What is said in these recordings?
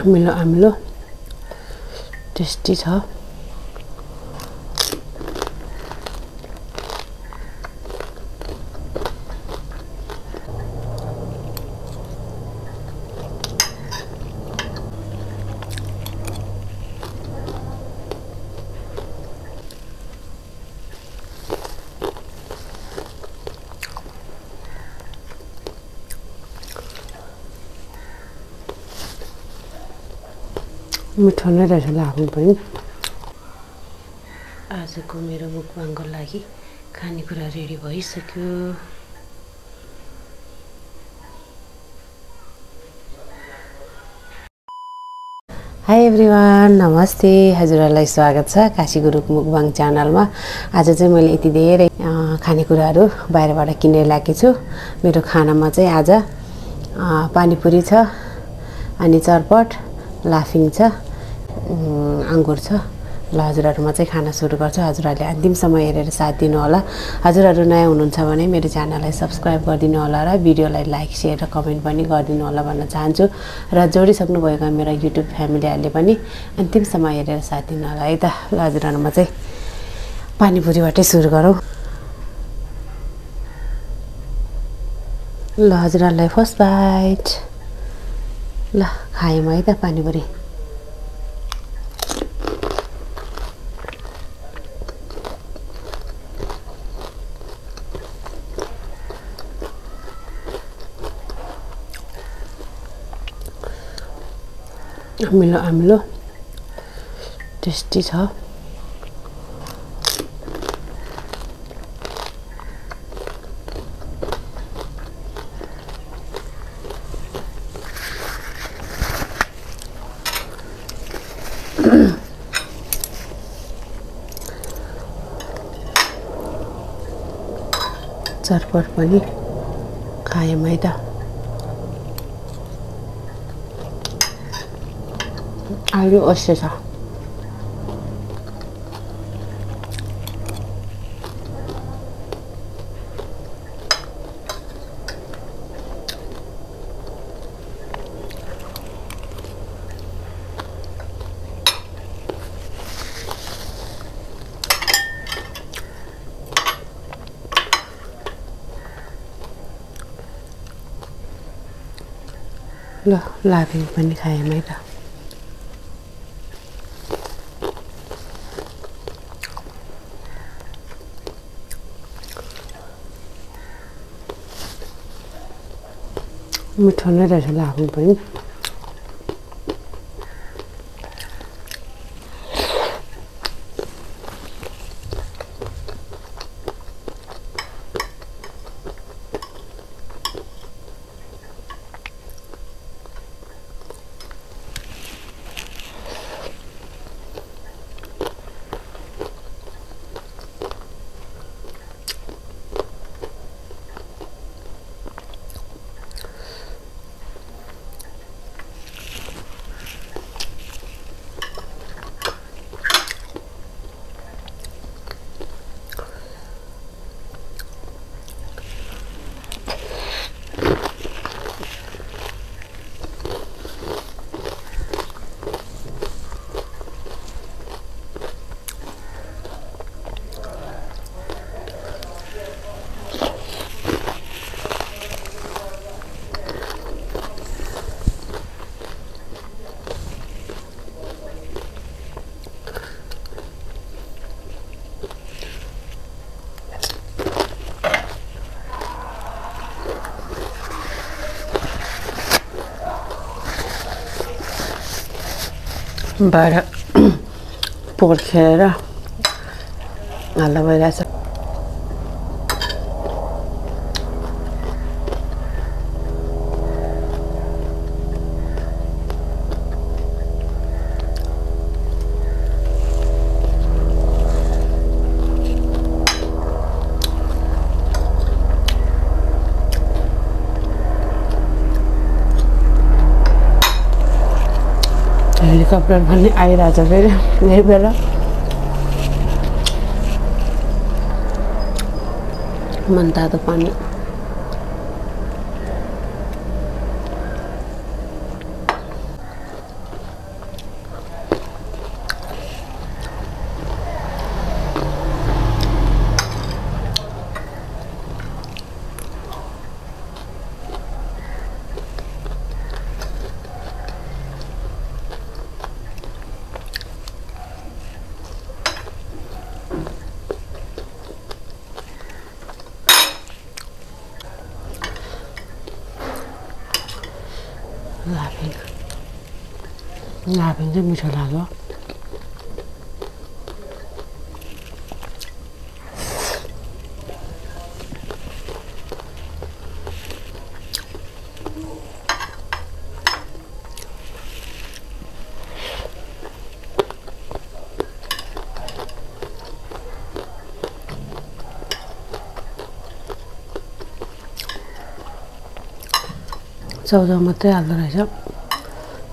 अमिलो अमिलो टेस्टी छ मिठो नै रहेछ लाग्नु पनि आजको मेरो मुखबाङको लागि खानेकुरा रेडी भइसक्यो। हाई एभ्रिवान नमस्ते। हजुरहरूलाई स्वागत छ काशी गुरुक मुखबाङ च्यानलमा। आज चाहिँ मैले यति धेरै खानेकुराहरू बाहिरबाट किनेर ल्याएको छु। मेरो खानामा चाहिँ आज पानीपुरी छ अनि चरपट लाफिङ छ। अङ्गुर छ ल हजुरहरूमा चाहिँ खाना सुरु गर्छु। हजुरहरूले अन्तिमसम्म हेरेर साथ दिनु होला हजुरहरू नयाँ हुनुहुन्छ भने मेरो च्यानललाई सब्सक्राइब गरिदिनु होला र भिडियोलाई लाइक सेयर र कमेन्ट पनि गरिदिनु होला भन्न चाहन्छु। र जोडिसक्नु भएको मेरो युट्युब फ्यामिलीहरूले पनि अन्तिमसम्म हेरेर साथ दिनु होला। है त ल हजुरहरूमा चाहिँ पानीपुरीबाटै सुरु गरौँ। ल हजुरहरूलाई फर्स्ट बाइट। ल खायौँ है त पानीपुरी। अमिलो अमिलो टेस्टी छ चटपट पनि खायौँ है त 아주 맛있 어. là là vì mình khai mấy đâu आलु अस्य छ ल लाफिङ पनि खायौँ है त मिठो नै रहेछ लाग्नु पनि बाहिर पोहोर खेलेर हल्ला भइरहेछ हेलिकप्टर पनि आइरहेछ फेरि। यही बेला मनतातो पानी लाफिङ चाहिँ मिठो लाग्यो चाउचाउ मात्रै हाल्दो रहेछ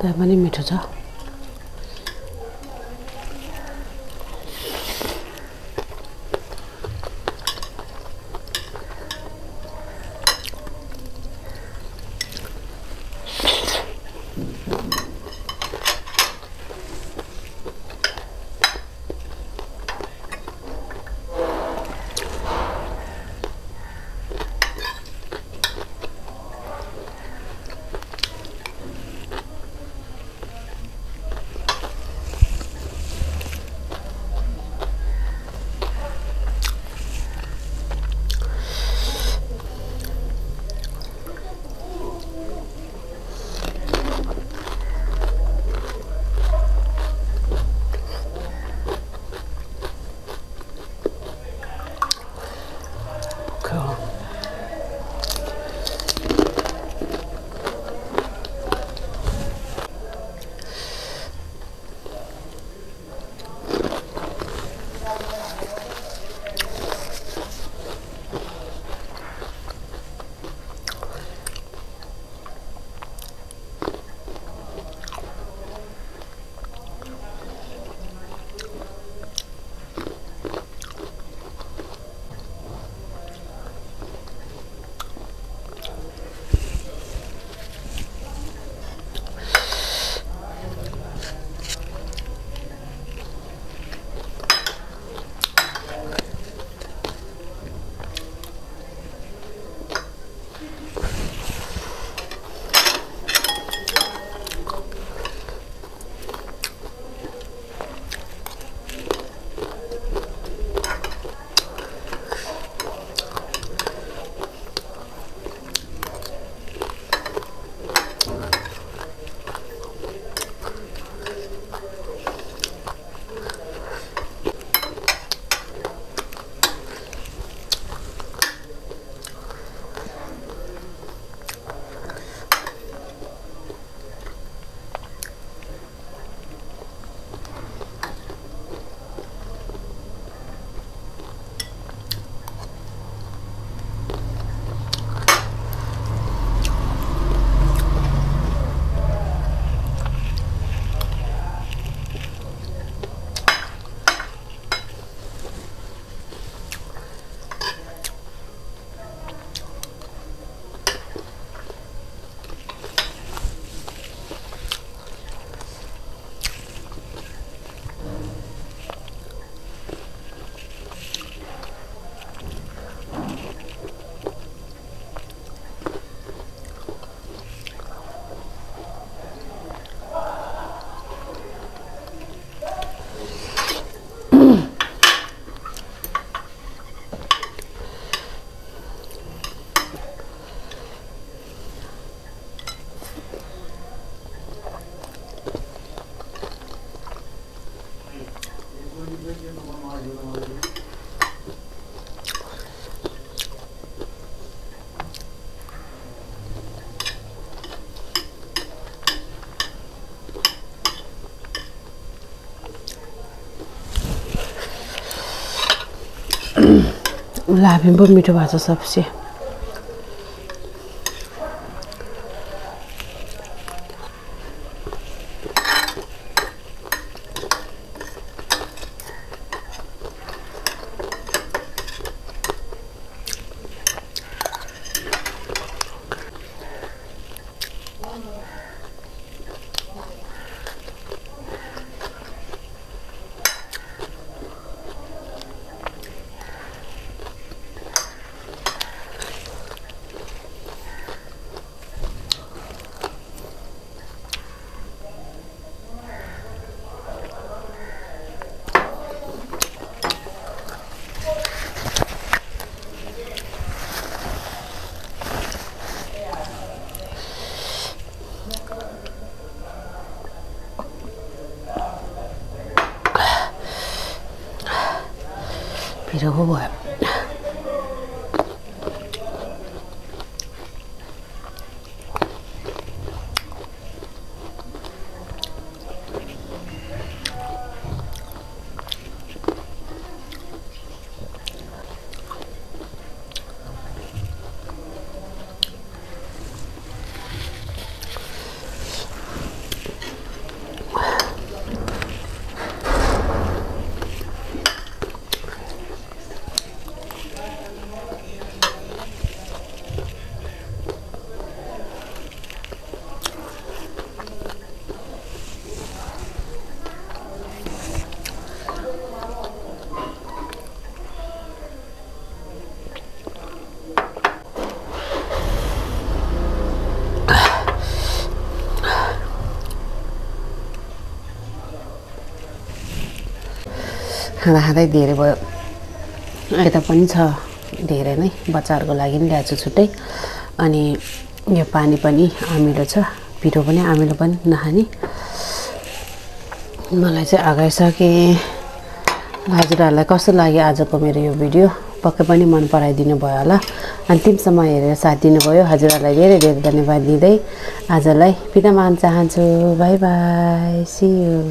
त्यहाँ पनि मिठो छ लाफिङ पो मिठो भएको छ सबसे 你这会不会？खाँदा खाँदै धेरै भयो। यता पनि छ। धेरै नै। बच्चाहरूको लागि पनि ल्याएको छु छुट्टै। अनि यो पानी पनि अमिलो छ। पिरो पनि अमिलो पनि नखाने मलाई चाहिँ अगाइसकेँ हजुरहरूलाई कस्तो लाग्यो आजको मेरो यो भिडियो? पक्कै पनि मन पराइदिनु भयो होला। अन्तिमसम्म हेरेर साथ दिनुभयो। हजुरहरूलाई धेरै धेरै धन्यवाद दिँदै। आजलाई बिदा मान चाहन्छु। By by. C you